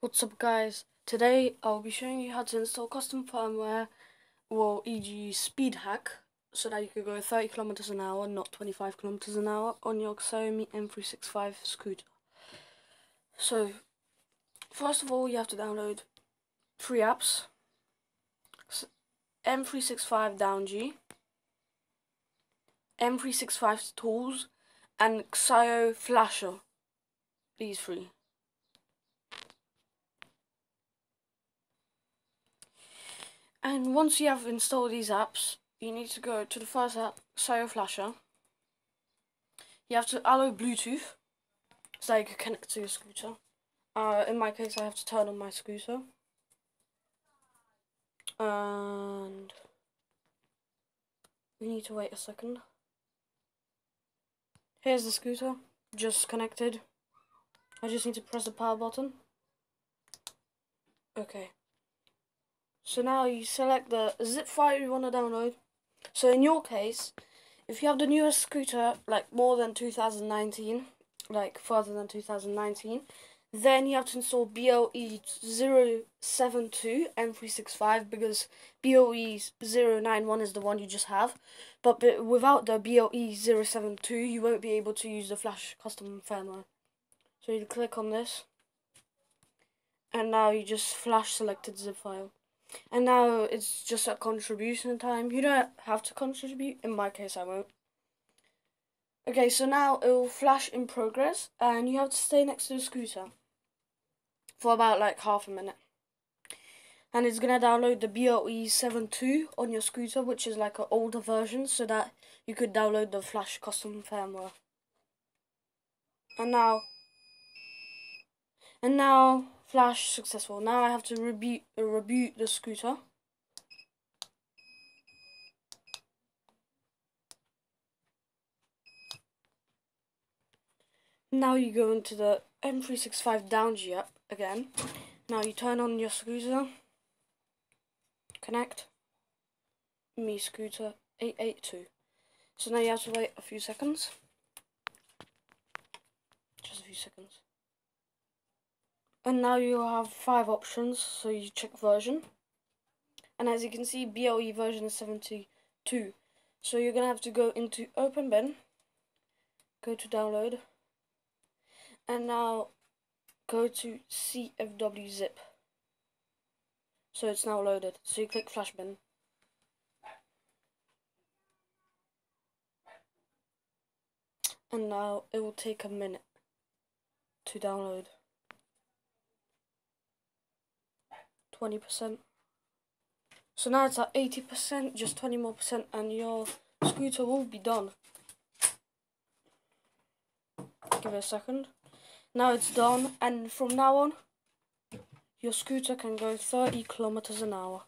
What's up guys? Today I'll be showing you how to install custom firmware, well e.g. speed hack, so that you can go 30 kilometers an hour, not 25 kilometers an hour, on your Xiaomi M365 scooter. So, first of all you have to download three apps. M365 DownG, M365 Tools, and Xiao Flasher. These three. And once you have installed these apps, you need to go to the first app, Xiao Flasher. You have to allow Bluetooth, so you can connect to your scooter. Uh, in my case, I have to turn on my scooter. And we need to wait a second. Here's the scooter, just connected. I just need to press the power button. Okay. So now you select the zip file you want to download. So in your case, if you have the newest scooter, like more than 2019, like further than 2019, then you have to install BLE072 M365 because BLE091 is the one you just have. But without the BLE072, you won't be able to use the Flash custom firmware. So you click on this, and now you just Flash selected zip file. And now it's just a contribution time. You don't have to contribute. In my case, I won't. Okay, so now it will flash in progress, and you have to stay next to the scooter for about like half a minute. And it's gonna download the BLE72 on your scooter, which is like an older version, so that you could download the Flash custom firmware. And now, and now Flash successful. Now I have to reboot, uh, reboot the scooter. Now you go into the M365 DownG app again. Now you turn on your scooter. Connect. Mi Scooter 882. So now you have to wait a few seconds. Just a few seconds. And now you have five options, so you check version. And as you can see, BLE version is 72. So you're going to have to go into Open Bin, go to download, and now go to CFW zip. So it's now loaded. So you click Flash Bin. And now it will take a minute to download. 20%. So now it's at 80%, just 20 more percent, and your scooter will be done. Give it a second. Now it's done, and from now on, your scooter can go 30 kilometers an hour.